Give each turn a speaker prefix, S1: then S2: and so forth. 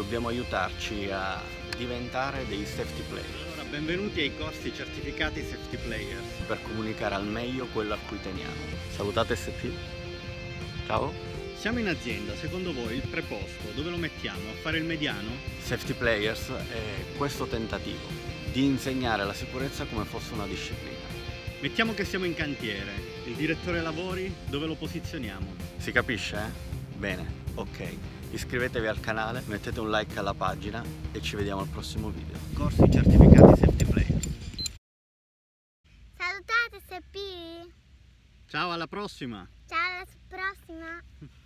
S1: dobbiamo aiutarci a diventare dei safety player
S2: Allora, benvenuti ai corsi certificati Safety Players.
S1: per comunicare al meglio quello a cui teniamo. Salutate SP. Ciao.
S2: Siamo in azienda, secondo voi il preposto dove lo mettiamo? A fare il mediano?
S1: Safety Players è questo tentativo di insegnare la sicurezza come fosse una disciplina.
S2: Mettiamo che siamo in cantiere, il direttore lavori dove lo posizioniamo?
S1: Si capisce? eh? Bene, ok. Iscrivetevi al canale, mettete un like alla pagina e ci vediamo al prossimo video.
S2: Corsi certificati Safety Players.
S3: Salutate SP!
S2: Ciao, alla prossima!
S3: Ciao alla prossima!